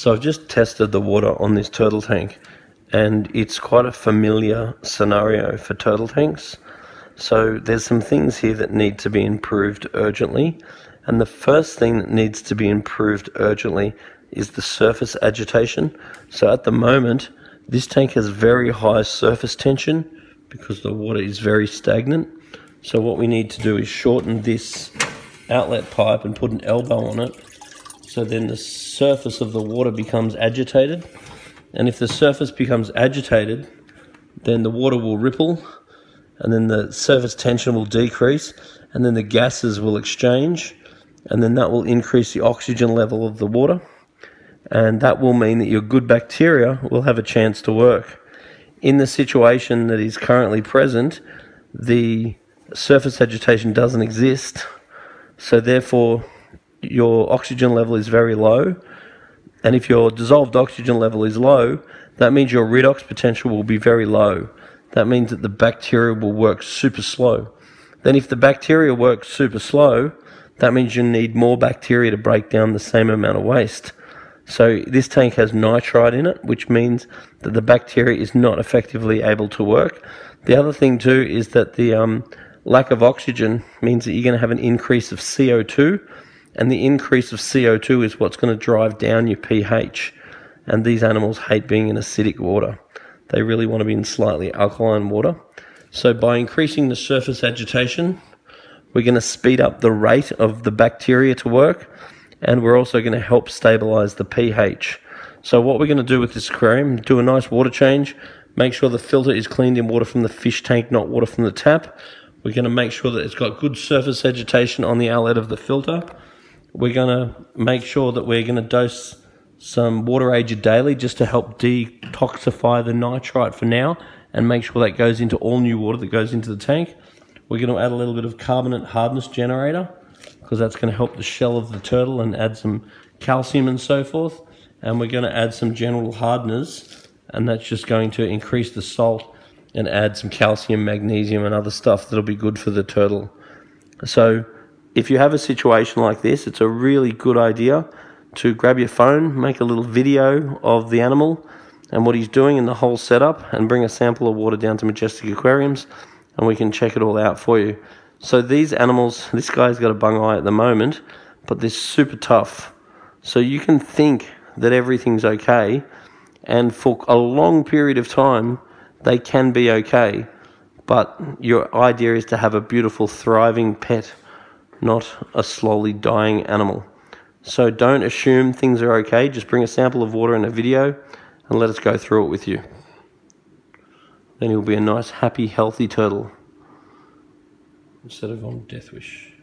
So I've just tested the water on this turtle tank and it's quite a familiar scenario for turtle tanks. So there's some things here that need to be improved urgently. And the first thing that needs to be improved urgently is the surface agitation. So at the moment, this tank has very high surface tension because the water is very stagnant. So what we need to do is shorten this outlet pipe and put an elbow on it so then the surface of the water becomes agitated. And if the surface becomes agitated, then the water will ripple and then the surface tension will decrease and then the gases will exchange and then that will increase the oxygen level of the water and that will mean that your good bacteria will have a chance to work. In the situation that is currently present, the surface agitation doesn't exist, so therefore your oxygen level is very low. And if your dissolved oxygen level is low, that means your redox potential will be very low. That means that the bacteria will work super slow. Then if the bacteria work super slow, that means you need more bacteria to break down the same amount of waste. So this tank has nitrite in it, which means that the bacteria is not effectively able to work. The other thing too is that the um, lack of oxygen means that you're going to have an increase of CO2, and the increase of CO2 is what's going to drive down your pH. And these animals hate being in acidic water. They really want to be in slightly alkaline water. So by increasing the surface agitation, we're going to speed up the rate of the bacteria to work, and we're also going to help stabilize the pH. So what we're going to do with this aquarium, do a nice water change, make sure the filter is cleaned in water from the fish tank, not water from the tap. We're going to make sure that it's got good surface agitation on the outlet of the filter. We're going to make sure that we're going to dose some water agent daily just to help detoxify the nitrite for now and make sure that goes into all new water that goes into the tank. We're going to add a little bit of carbonate hardness generator because that's going to help the shell of the turtle and add some calcium and so forth. And we're going to add some general hardeners and that's just going to increase the salt and add some calcium, magnesium and other stuff that'll be good for the turtle. So if you have a situation like this, it's a really good idea to grab your phone, make a little video of the animal and what he's doing in the whole setup and bring a sample of water down to Majestic Aquariums and we can check it all out for you. So these animals, this guy's got a bung eye at the moment, but they're super tough. So you can think that everything's okay and for a long period of time they can be okay. But your idea is to have a beautiful thriving pet, not a slowly dying animal. So don't assume things are okay. Just bring a sample of water and a video and let us go through it with you. Then he'll be a nice, happy, healthy turtle instead of on death wish.